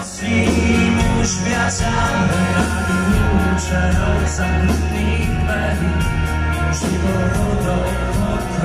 svim uśmiechami Szerozanych dverí Živorodou okrom moje dverí